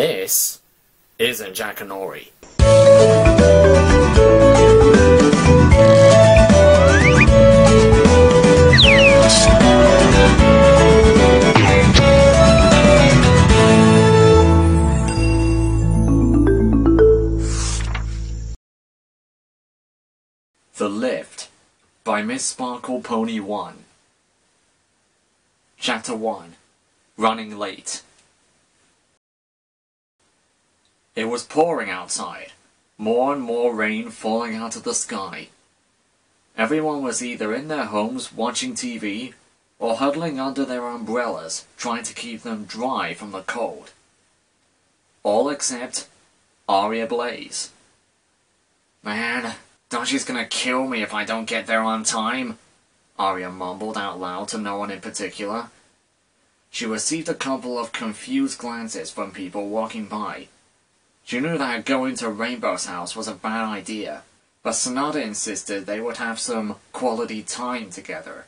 This isn't Jackanory. The Lift by Miss Sparkle Pony 1 Chapter 1 Running Late It was pouring outside, more and more rain falling out of the sky. Everyone was either in their homes watching TV or huddling under their umbrellas trying to keep them dry from the cold. All except Aria Blaze. Man, Daji's gonna kill me if I don't get there on time, Aria mumbled out loud to no one in particular. She received a couple of confused glances from people walking by. She knew that going to Rainbow's house was a bad idea, but Sonata insisted they would have some quality time together.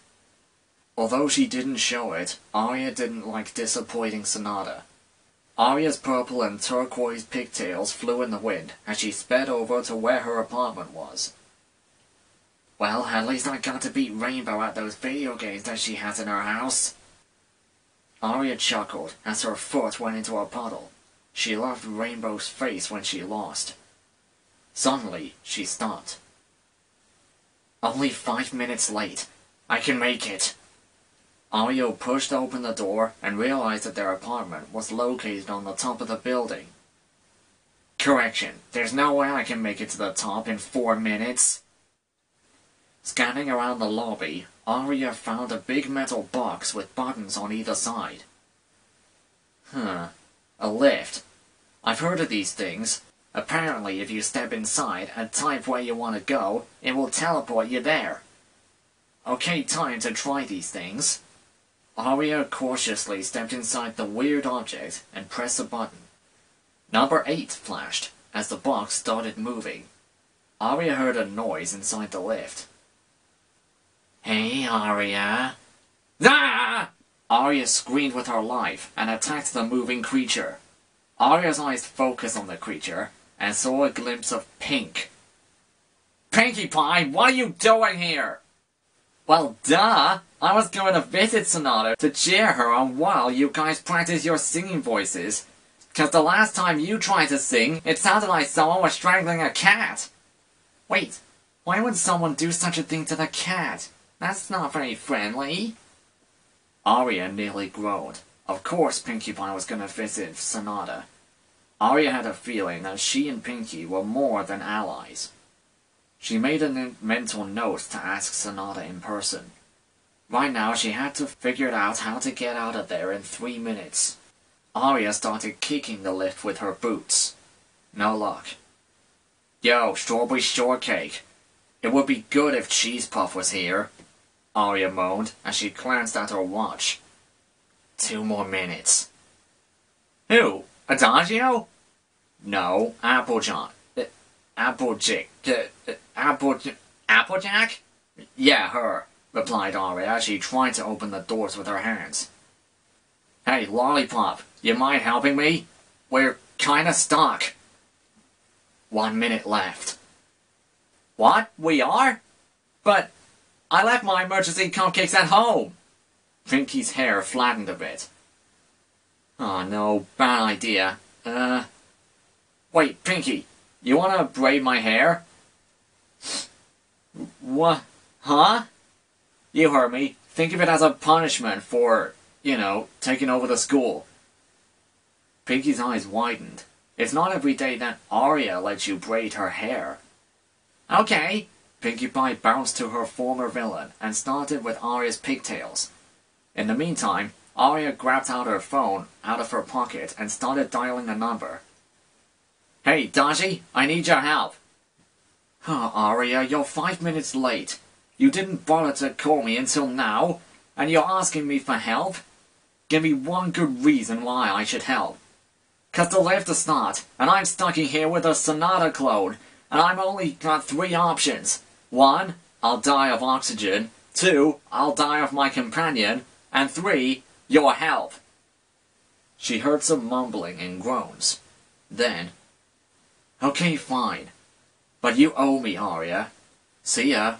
Although she didn't show it, Aria didn't like disappointing Sonata. Aria's purple and turquoise pigtails flew in the wind as she sped over to where her apartment was. Well, at least I got to beat Rainbow at those video games that she has in her house. Aria chuckled as her foot went into a puddle. She loved Rainbow's face when she lost. Suddenly, she stopped. Only five minutes late. I can make it. Aria pushed open the door and realized that their apartment was located on the top of the building. Correction, there's no way I can make it to the top in four minutes. Scanning around the lobby, Aria found a big metal box with buttons on either side. Huh. A lift. I've heard of these things. Apparently, if you step inside and type where you want to go, it will teleport you there. Okay, time to try these things. Aria cautiously stepped inside the weird object and pressed a button. Number 8 flashed as the box started moving. Aria heard a noise inside the lift. Hey, Aria. Ah! Aria screamed with her life and attacked the moving creature. Aria's eyes focused on the creature and saw a glimpse of pink. Pinkie Pie, what are you doing here? Well, duh! I was going to visit Sonata to cheer her on while you guys practice your singing voices. Cause the last time you tried to sing, it sounded like someone was strangling a cat. Wait, why would someone do such a thing to the cat? That's not very friendly. Aria nearly groaned. Of course Pinkie Pie was gonna visit Sonata. Aria had a feeling that she and Pinkie were more than allies. She made a mental note to ask Sonata in person. Right now, she had to figure out how to get out of there in three minutes. Aria started kicking the lift with her boots. No luck. Yo, strawberry shortcake. It would be good if Cheese Puff was here. Aria moaned as she glanced at her watch. Two more minutes. Who? Adagio? No, Applejack. Applejack. Apple... Applejack? Yeah, her, replied Aria as she tried to open the doors with her hands. Hey, Lollipop, you mind helping me? We're kinda stuck. One minute left. What? We are? But I left my emergency cupcakes at home. Pinkie's hair flattened a bit. Oh no, bad idea. Uh... Wait, Pinkie, you wanna braid my hair? What? Huh? You heard me. Think of it as a punishment for, you know, taking over the school. Pinkie's eyes widened. It's not every day that Aria lets you braid her hair. Okay. Pinkie Pie bounced to her former villain and started with Aria's pigtails. In the meantime, Aria grabbed out her phone out of her pocket and started dialing a number. Hey, Daji, I need your help. Oh, Aria, you're five minutes late. You didn't bother to call me until now, and you're asking me for help? Give me one good reason why I should help. Cause the lift is not, and I'm stuck in here with a Sonata clone, and I've only got three options. One, I'll die of oxygen. Two, I'll die of my companion. And three, your help. She heard some mumbling and groans. Then, Okay, fine. But you owe me, Aria. See ya.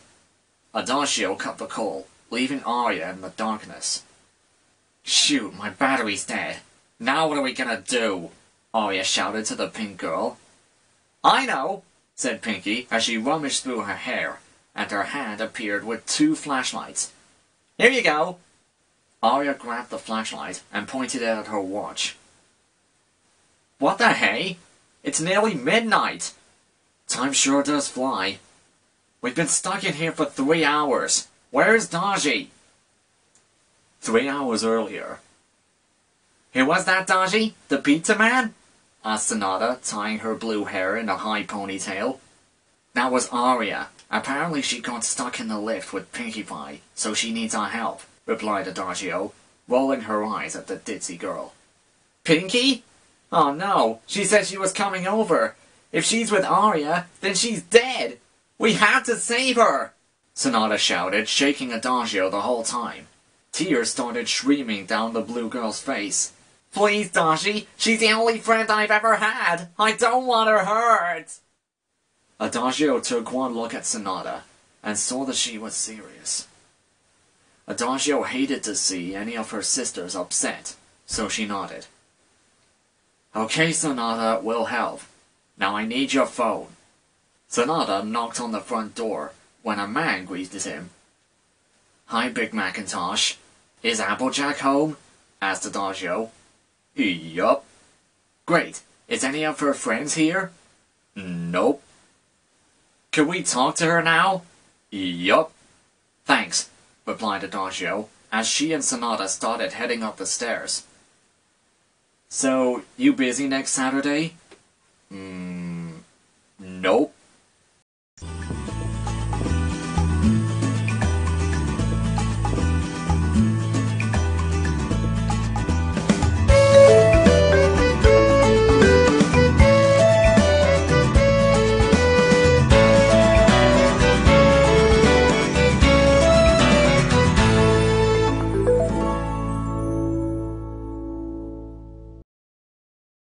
Adagio cut the call, leaving Aria in the darkness. Shoot, my battery's dead. Now what are we gonna do? Aria shouted to the pink girl. I know, said Pinkie as she rummaged through her hair, and her hand appeared with two flashlights. Here you go. Aria grabbed the flashlight and pointed it at her watch. What the hey? It's nearly midnight. Time sure does fly. We've been stuck in here for three hours. Where's Daji? Three hours earlier. Who was that, Daji? The pizza man? asked Sonata, tying her blue hair in a high ponytail. That was Aria. Apparently she got stuck in the lift with Pinkie Pie, so she needs our help, replied Adagio, rolling her eyes at the ditzy girl. Pinkie? Oh no, she said she was coming over. If she's with Aria, then she's dead. We have to save her! Sonata shouted, shaking Adagio the whole time. Tears started streaming down the blue girl's face. Please, Dashi, she's the only friend I've ever had. I don't want her hurt. Adagio took one look at Sonata and saw that she was serious. Adagio hated to see any of her sisters upset, so she nodded. Okay, Sonata, we'll help. Now I need your phone. Sonata knocked on the front door when a man greeted him. Hi, Big McIntosh. Is Applejack home? asked Adagio. Yup. Great. Is any of her friends here? Nope. Can we talk to her now? Yup. Thanks, replied Adagio, as she and Sonata started heading up the stairs. So, you busy next Saturday? Hmm.